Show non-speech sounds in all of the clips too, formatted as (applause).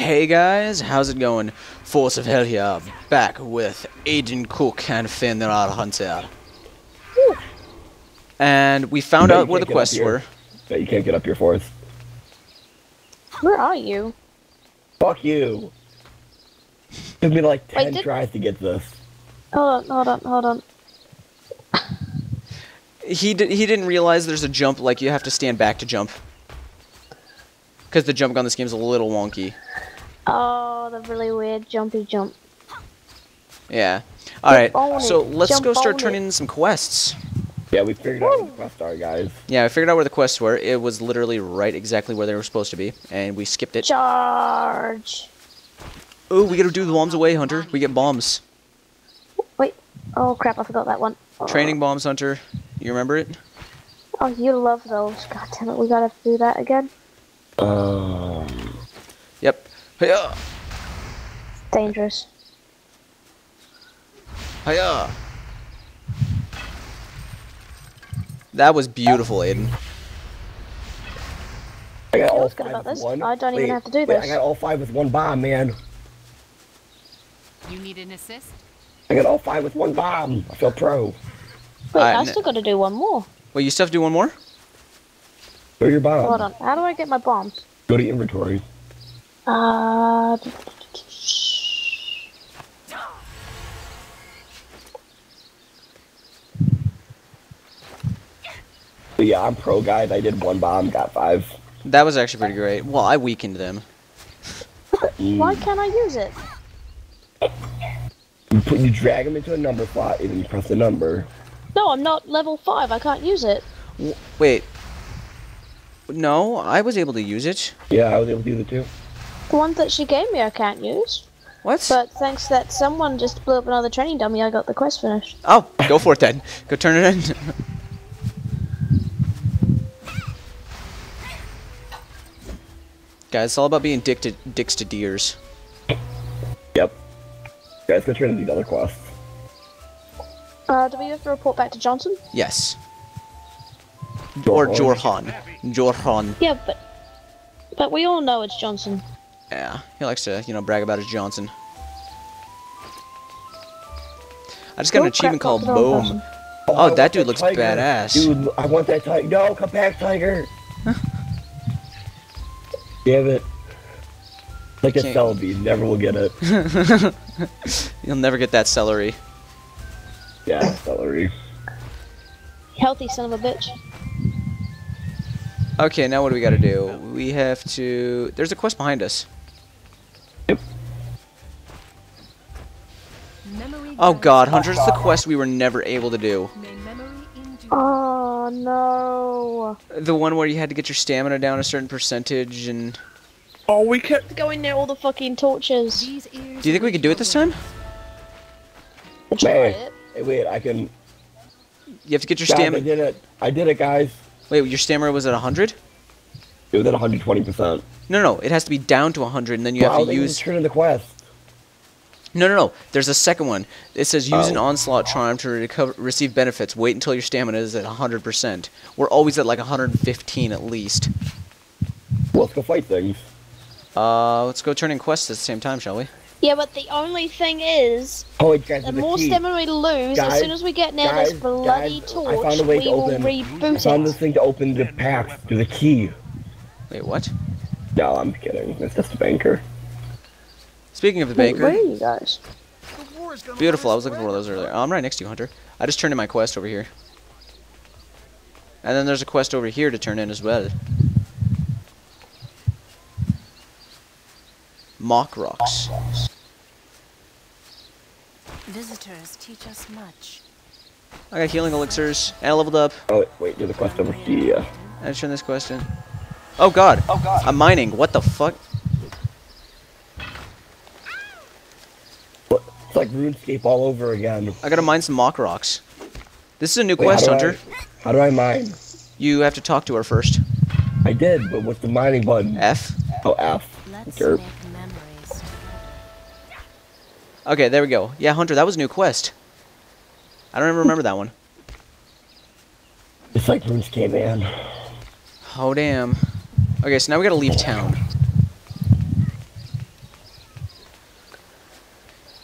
Hey guys, how's it going? Force of Hell here, back with Aiden Cook and Fenrir Hunter. And we found out where the can't get up quests were. Bet you can't get up here for us. Where are you? Fuck you. It took me like Wait, 10 did- tries to get this. Hold on, hold on, hold on. He di- he didn't realize there's a jump, like you have to stand back to jump. Because the jump on this game is a little wonky. Oh, the really weird jumpy jump. Yeah. Alright, so let's jump go start turning it. in some quests. Yeah, we figured out what the quests are, guys. Yeah, I figured out where the quests were. It was literally right exactly where they were supposed to be, and we skipped it. Charge. Oh, we gotta do the bombs away, Hunter. We get bombs. Wait. Oh crap! I forgot that one. Oh. Training bombs, Hunter. You remember it? Oh, you love those. God damn it! We gotta do that again. Um, Yep. Hiya! Dangerous. Hiya! That was beautiful, oh. Aiden. I got all five about with this? one. I don't even have to do wait, this. I got all five with one bomb, man. You need an assist? I got all five with one bomb. I feel pro. Wait, Alright, I n- still gotta do one more. Wait, you still have to do one more? Throw your bomb. Hold on. How do I get my bombs? Go to inventory. Uh. Yeah, I'm pro, guys. I did one bomb, got five. That was actually pretty great. Well, I weakened them. Why can't I use it? You put, you drag them into a number slot, and then you press the number. No, I'm not level five. I can't use it. W- wait. No, I was able to use it. Yeah, I was able to do the two. The one that she gave me, I can't use. What? But thanks that someone just blew up another training dummy, I got the quest finished. oh, go for it then. Go turn it in. (laughs) Guys, it's all about being dick to, dicks to deers. Yep. Guys, go turn in these other quests. Uh, do we have to report back to Johnson? Yes. Or Jorhan. Jorhan. Jorhan. Yeah, but but we all know it's Johnson. Yeah, he likes to, you know, brag about his Johnson. I just got an achievement called that's the wrong Boom. person. Oh, that want dude looks tiger. badass. Dude, I want that tiger. No, come back, tiger. (laughs) Damn it. Like a Can't- celebi, never will get it. (laughs) You'll never get that celery. Yeah, celery. Healthy son of a bitch. Okay, now what do we gotta do? We have to... There's a quest behind us. Oh guides god, Hunter's the quest we were never able to do. May memory endure. Oh no. The one where you had to get your stamina down a certain percentage and... Oh, we kept Going near all the fucking torches. Do you think we could do it this time? Try Hey, wait, I can. You have to get your stamina... I did it. I did it, guys. Wait, your stamina was at 100? It was at 120%. No, no, it has to be down to 100 and then you Well, have to they use... turn in the quest. No, no, no. There's a second one. It says use an Oh. onslaught charm to recover, receive benefits. Wait until your stamina is at 100%. We're always at like 115 at least. Well, let's go fight things. Uh, let's go turn in quests at the same time, shall we? Yeah, but the only thing is, Oh, wait, guys, the there's more key. stamina we lose, as soon as we get near guys, this bloody guys, I found a way we to will open- I reboot found this thing to open the pack. There's the key. Wait, what? No, I'm kidding. It's just a banker. Speaking of the Wait, banker, Where are you guys? beautiful. I was looking for one of those earlier. Oh, I'm right next to you, Hunter. I just turned in my quest over here. And then there's a quest over here to turn in as well. Mock rocks. Visitors teach us much. I got healing elixirs, and I leveled up. Oh, wait, do the quest over here. I turn this question. Oh god. Oh god. I'm mining. What the fuck? It's like RuneScape all over again. I gotta mine some mock rocks. This is a new Wait, quest, how Hunter. I, how do I mine? You have to talk to her first. I did, but what's the mining button? F. Oh, F. Derp. Okay, there we go. Yeah, Hunter, that was a new quest. I don't even remember that one. It's like RuneScape, man. Oh damn. Okay, so now we gotta leave town.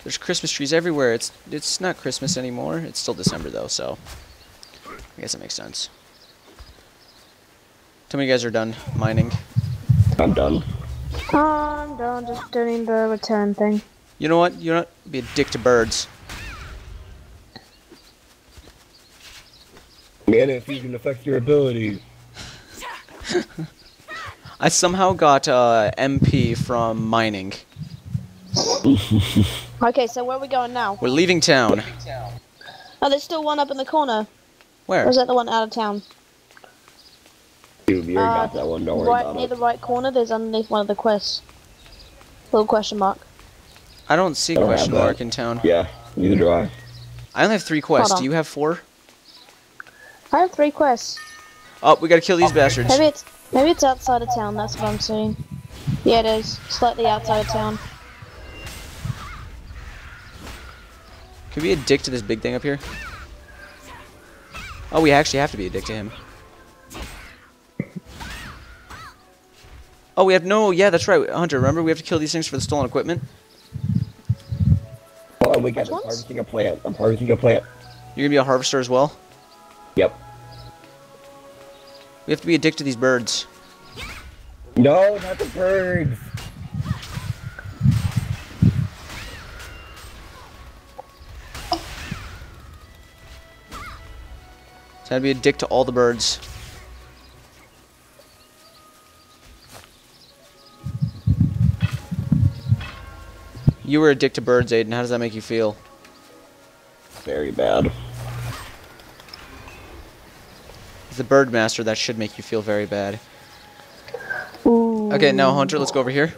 There's Christmas trees everywhere. It's it's not Christmas anymore. It's still December though, so I guess it makes sense. Tell me you guys are done mining. I'm done. I'm done just doing the return thing. You know what? You know what? Be a dick to birds. Mana infusion affects your abilities. (laughs) I somehow got uh, MP from mining. (laughs) Okay, so where are we going now? We're leaving town. Oh, there's still one up in the corner. Or Where? is that the one out of town? Dude, we already Uh, got that one. Don't worry right about near it. the right corner, there's underneath one of the quests. Little question mark. I don't see I don't question mark in town. Yeah, neither do I. I only have three quests. Hold Do you have four? I have three quests. Oh, we gotta kill these bastards. Maybe it's maybe it's outside of town. That's what I'm seeing. Yeah, it is slightly outside of town. Could we be a dick to this big thing up here? Oh, we actually have to be a dick to him. Oh, we have no. Yeah, that's right, Hunter. Remember, we have to kill these things for the stolen equipment. Oh, on, we got Which this. Harvesting a plant. I'm harvesting a plant. You're gonna be a harvester as well. Yep. We have to be a dick to these birds. No, not the birds. So I'd be a dick to all the birds. You were a dick to birds, Aiden. How does that make you feel? Very bad. As the bird master, that should make you feel very bad. Ooh. Okay, now Hunter, let's go over here.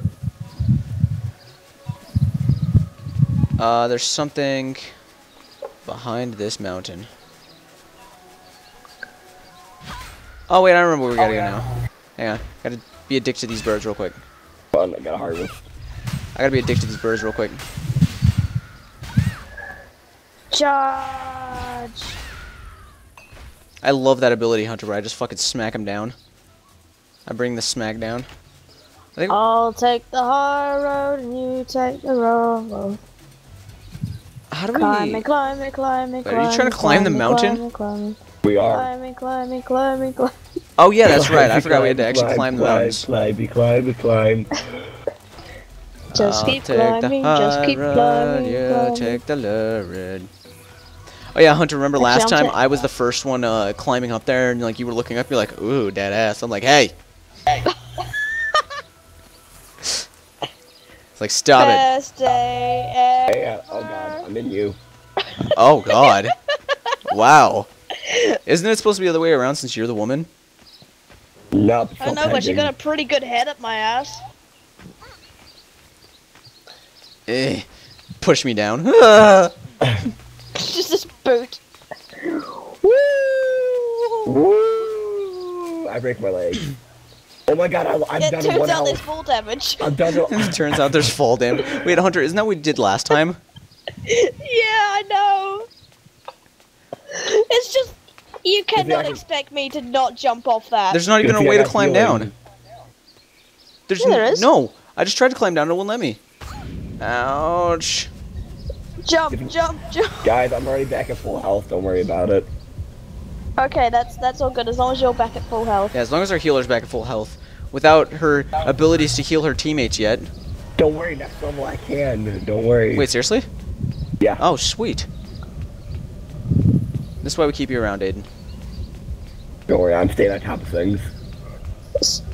Uh, there's something behind this mountain. Oh wait, I remember where we gotta oh, go now. Hang on, gotta be addicted to these birds real quick. Fun, I got a harvest. I gotta be addicted to these birds real quick. Charge. I love that ability, Hunter, where I just fucking smack him down. I bring the smack down. I think I'll take the high road and you take the wrong road. how do we? Climbing, climbing, climbing, Wait, are you trying to climb the mountain? Climbing, climbing, We are. climbing, climbing, climbing, climbing. Oh yeah, that's right. I forgot we had to actually climb the mountains. Climb, climb, climb, climb. Just keep climbing, the just keep high road, climbing, You climbing. take the low road. Oh yeah, Hunter. Remember last Actually, I'm time ta- I was the first one uh, climbing up there, and like you were looking up, you're like, "Ooh, dead ass." I'm like, "Hey." (laughs) it's like, stop it. Best day ever. Hey, uh, oh god, I'm in you. Oh God. (laughs) wow. Isn't it supposed to be the other way around since you're the woman? No, I don't know, but she got a pretty good head up my ass. Eh. Push me down. (laughs) Just this boot. Woo! I break my leg. Oh my god, I, I'm It down to turns one out there's health. full damage. I'm down to. it turns out there's fall damage. Wait, Hunter, isn't that what we did last time? (laughs) yeah, I know. It's just you cannot can- expect me to not jump off that. There's not even Good a way to climb healing. down. There's Yeah, there n- is. no. I just tried to climb down. And it won't let me. Ouch. jump, jump, jump. Guys, I'm already back at full health. Don't worry about it. Okay, that's that's all good as long as you're back at full health. Yeah, as long as our healer's back at full health, without her abilities to heal her teammates yet. Don't worry, next level I can. Don't worry. Wait, seriously? Yeah. Oh, sweet. This is why we keep you around, Aiden. Don't worry, I'm staying on top of things.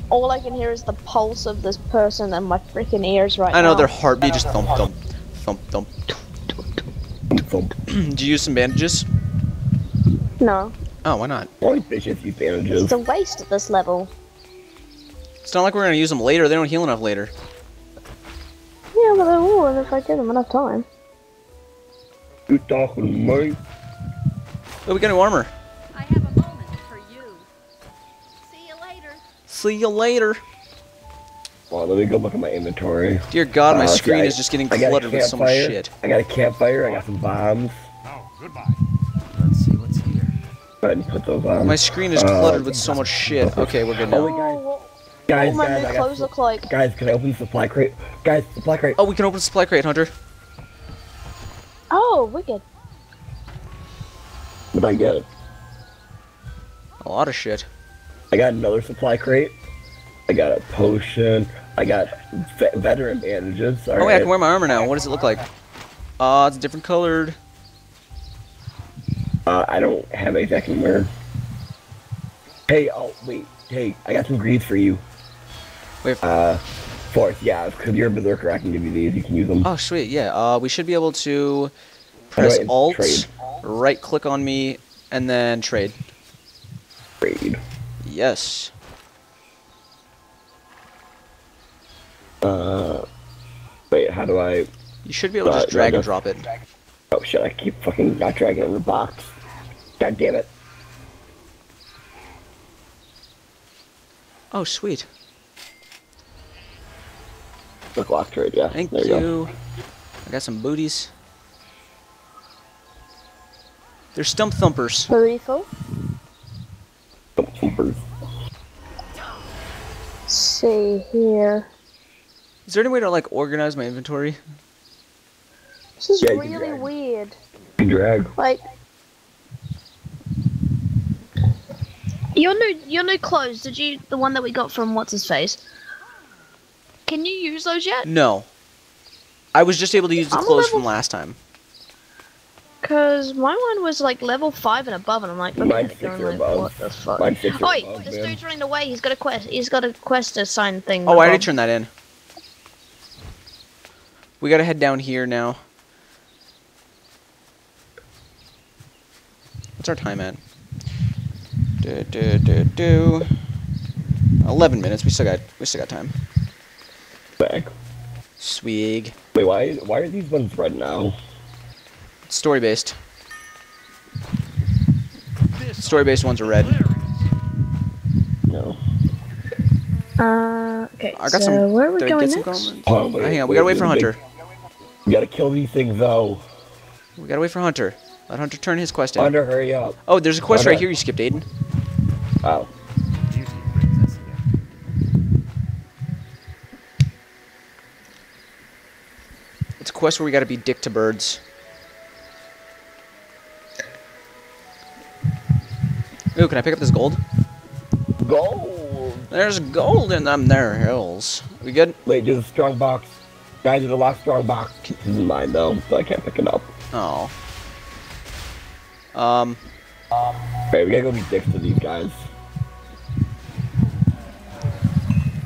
All I can hear is the pulse of this person and my freaking ears right now. I know their heartbeat just thump thump thump thump. Thump. (clears throat) Did you use some bandages? No, Oh, why not? Only bitches use bandages. it's a waste at this level. It's not like we're gonna use them later. They don't heal enough later. Yeah, but I will if I give them enough time. You talking, mate? Oh, we got new armor. I have See you later. Well, let me go look at my inventory. Dear God, my Uh, screen okay, is just getting I got a cluttered with so much shit. I got a campfire. I got some bombs. Oh, goodbye. Let's see what's here. Go ahead and put those on. My screen is Uh, cluttered with so much shit. Okay, we're good Oh, now. wait, guys. Oh, Guys, my guys, new clothes look like. Guys, can I open the supply crate? Guys, supply crate. Oh, we can open the supply crate, Hunter. Oh, wicked. What did I get? A lot of shit. I got another supply crate. I got a potion. I got ve- veteran bandages. Oh, wait, I can wear my armor now. What does it look like? Uh, it's different colored. Uh, I don't have anything I can wear. Hey, oh wait, hey, I got some greaves for you. Wait. Uh, fourth, yeah, because you're a berserker, I can give you these. You can use them. Oh, sweet. Yeah. Uh, we should be able to press Alt, trade. right click on me, and then trade. Trade. Yes. Uh, wait, how do I? You should be able to Uh, just drag no, and drop it. Oh shit! I keep fucking not dragging it in the box. God damn it! Oh, sweet. Look, lock trade. Yeah. Thank there you. you. go. I got some booties. They're stump thumpers. Burrito. Some thumpers. see here. Is there any way to like organize my inventory? This is Yeah, really drag. weird. You can drag. Like, your new your new clothes. Did you the one that we got from what's his face? Can you use those yet? No. I was just able to use the I'm clothes level- from last time. Cause my one was like level five and above, and I'm like, look Mine's six going like, above. what the fuck? Mine's six or Oh wait, above, this man. dude's running away. He's got a quest. He's got a quest to sign thing. Oh, I already above. turned that in. We gotta head down here now. What's our time at? Do, do, do, do. Eleven minutes. We still got we still got time. Back. Swig. Wait, why? Why are these ones red now? Story based. Story based ones are red. No. Uh, okay. I got so some. where are we going next? Oh, wait, hang on, we gotta wait for Hunter. You gotta kill these things though. We gotta wait for Hunter. Let Hunter turn his quest in. Hunter, hurry up. Oh, there's a quest Hunter. right here you skipped, Aiden. Wow. Usually brings us here. It's a quest where we gotta be dick to birds. Ooh, can I pick up this gold? Gold. There's gold in them there hills. We good? Wait, there's a strong box. Guys, there's a locked strong box. This is mine though, so I can't pick it up. Oh. Um, Okay, we gotta go be dicks to these guys.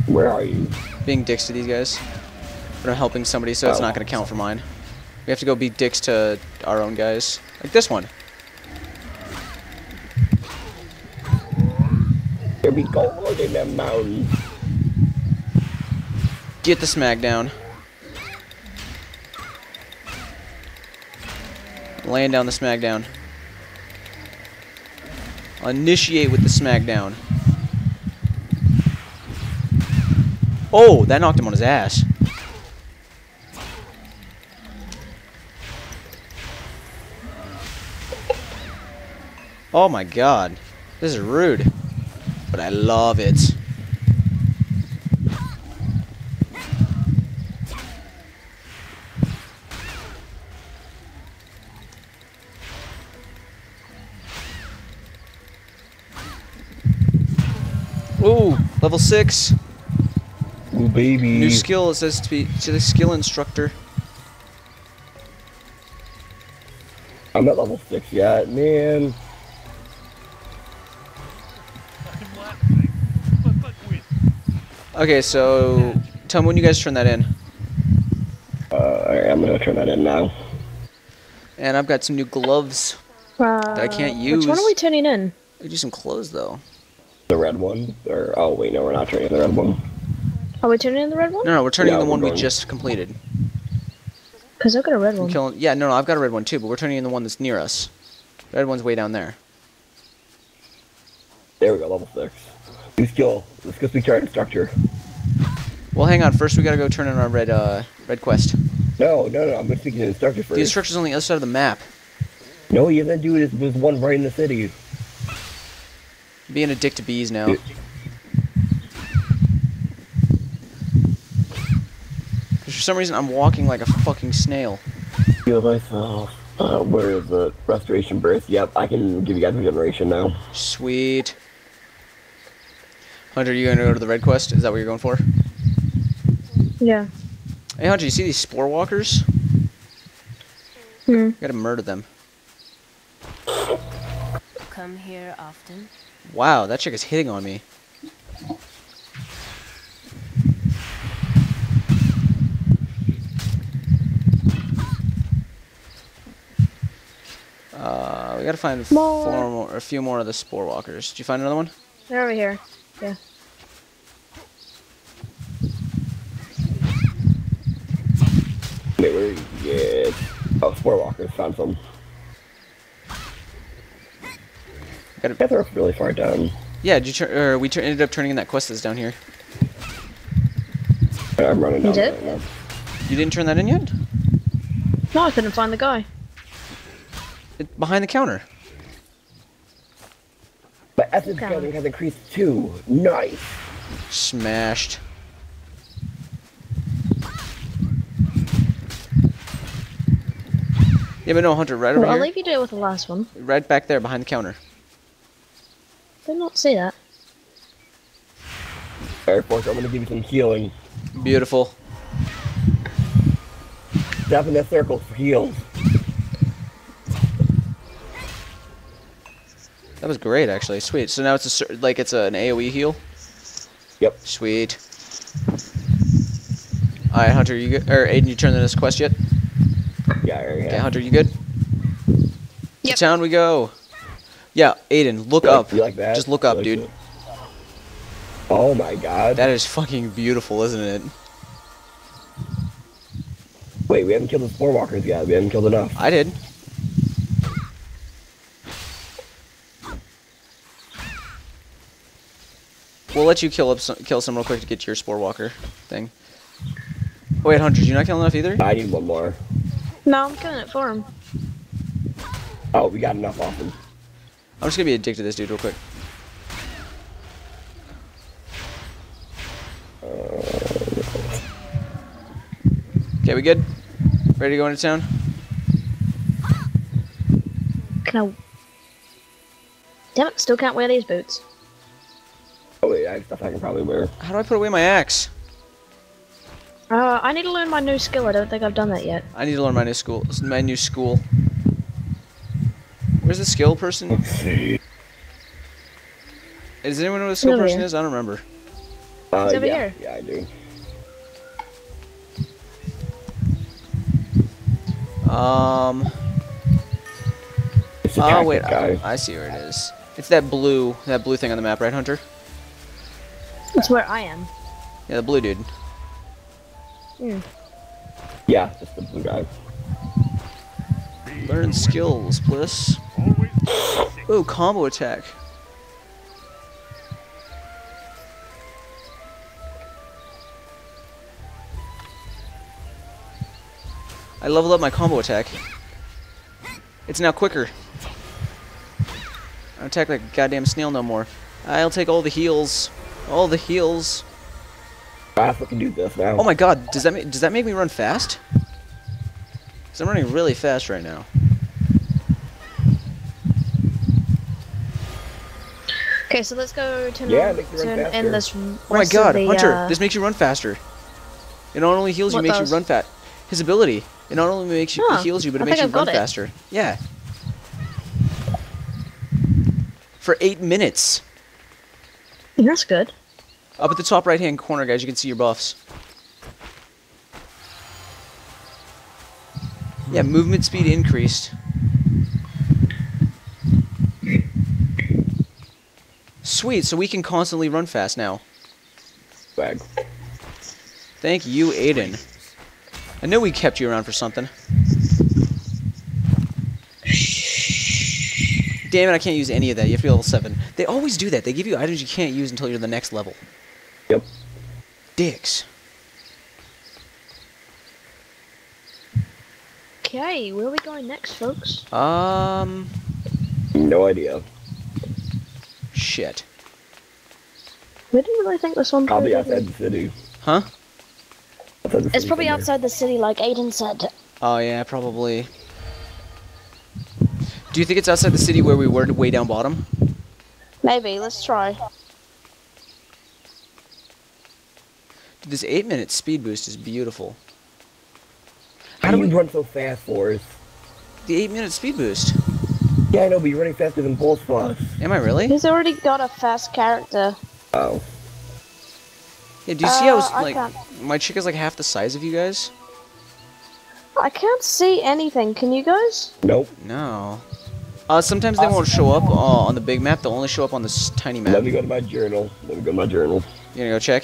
Where are you? being dicks to these guys. But I'm helping somebody, so it's Oh. not gonna count for mine. We have to go be dicks to our own guys. Like this one. There be gold in them mountains. Get the smack down. Laying down the smackdown. Initiate with the smackdown. Oh, that knocked him on his ass. Oh my god. This is rude. But I love it. Ooh, level six. Ooh, baby. New skill. It says to be to the skill instructor. I'm at level six yet, man. Okay, so tell me when you guys turn that in. Uh, alright, I'm gonna turn that in now. And I've got some new gloves. Uh, I can't use. Which one are we turning in? We do some clothes though. The red one, or oh wait, no, we're not turning the red one. Are we turning in the red one? No, no, we're turning Yeah, in the we're one we just completed. Because I've got a red I'm one. killing. Yeah, no, no, I've got a red one too, but we're turning in the one that's near us. Red one's way down there. There we go, level six. New skill. Let's go speak to our instructor. Well, hang on. First, we gotta go turn in our red uh red quest. No, no, no, I'm gonna speak to the instructor first. The instructor's on the other side of the map. no, you haven't do it. There's one right in the city. Being a dick to bees now. Yeah. For some reason, I'm walking like a fucking snail. Heal myself. Uh, where is the restoration birth? Yep, I can give you guys regeneration now. Sweet. Hunter, you gonna go to the red quest? Is that what you're going for? Yeah. Hey Hunter, you see these spore walkers? Hmm. You gotta murder them. Come here often. Wow, that chick is hitting on me. Uh, we gotta find More. four more, a few more of the spore walkers. Did you find another one? They're over here. Yeah. Wait, where did you get? Oh, Spore Walkers found some. Gotta- Yeah, they're really far down. Yeah, did you turn? Or we ended up turning in that quest that's down here. I'm running You did? Right you didn't turn that in yet? No, I couldn't find the guy. It, behind the counter. But essence Okay. scaling has increased too. Nice. Smashed. Yeah, but no, Hunter, right over Well, I'll here. leave you to it with the last one. Right back there behind the counter. Did not see that. Air Force, I'm gonna give you some healing. Beautiful. Step in the circle for heals. That was great, actually. Sweet. So now it's a like it's an AOE heal. Yep. Sweet. All right, Hunter, you? Or Aiden, you turned in this quest yet? Yeah, I Okay. Hunter, you good? Yep. To town we go. Yeah, Aiden, look You like- up. You like that? Just look up, like dude. that? Oh my god. That is fucking beautiful, isn't it? Wait, we haven't killed the Spore Walkers yet. We haven't killed enough. I did. We'll let you kill up some, kill some real quick to get to your spore walker thing. Oh, wait, Hunter, did you not kill enough either? I need one more. No, I'm killing it for him. Oh, we got enough off him. I'm just gonna be addicted to this dude real quick. Okay, we good? Ready to go into town? Can I? Damn it! Still can't wear these boots. Oh wait, I have stuff I can probably wear. How do I put away my axe? Uh, I need to learn my new skill. I don't think I've done that yet. I need to learn my new school. My new school. Where's the skill person? Let's see. Does anyone know what a skill person here. is? I don't remember. Uh, It's over yeah, here. Yeah, I do. Um. Oh tactic wait. I, I see where it is. It's that blue, that blue thing on the map, right, Hunter? It's where I am. Yeah, the blue dude. Yeah, just the blue guy. Learn skills, Bliss. Ooh, combo attack. I leveled up my combo attack. It's now quicker. I don't attack like a goddamn snail no more. I'll take all the heals. All the heals. I have to do this now. Oh my god, does that make, does that make me run fast? Cause I'm running really fast right now. Okay, so let's go to Yeah, North make you to end this. Oh my rest of god, the, Hunter, uh, this makes you run faster. It not only heals you, What makes does? you run fat. His ability. It not only makes you Huh, it heals you, but it I makes you I've run got it. faster. Yeah. For eight minutes. That's good. Up at the top right hand corner, guys, you can see your buffs. Yeah, movement speed increased. Sweet, so we can constantly run fast now. Swag. Thank you, Aiden. I knew we kept you around for something. Damn it, I can't use any of that. You have to be level 7. They always do that. They give you items you can't use until you're the next level. Yep. Dicks. Okay, where are we going next, folks? Um, No idea. shit. We didn't really think this one. Probably through, outside did we? the city. Huh? Outside the It's probably somewhere. outside the city, like Aiden said. Oh, yeah, probably. Do you think it's outside the city where we were, way down bottom? Maybe. Let's try. Dude, this eight minute speed boost is beautiful. How How do do you we? run so fast, Forrest? The eight minute speed boost. Yeah, I know, but you're running faster than both of us. Am I really? He's already got a fast character. Oh. Yeah. Do you see how Uh, it's, I like can't. my chick is like half the size of you guys? I can't see anything. Can you guys? Nope. No. Uh, sometimes they won't show up uh, on the big map. They'll only show up on this tiny map. Let me go to my journal. Let me go to my journal. You gonna go check?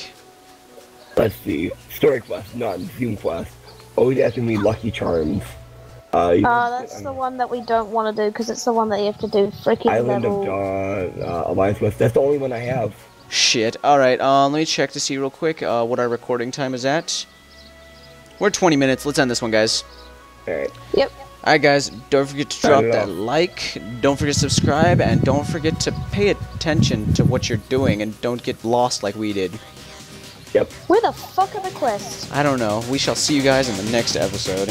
Let's see. Story quest, not Zoom quest. Always asking me Lucky Charms. Uh, Uh, that's the one that we don't want to do because it's the one that you have to do freaking Island level. of Dawn, uh, Alliance Quest. That's the only one I have. Shit. All right. Um, let me check to see real quick uh, what our recording time is at. We're 20 minutes. Let's end this one, guys. Alright. Yep. All right, guys. Don't forget to drop that like. Don't forget to subscribe, and don't forget to pay attention to what you're doing, and don't get lost like we did. Yep. Where the fuck are the quests? I don't know. We shall see you guys in the next episode.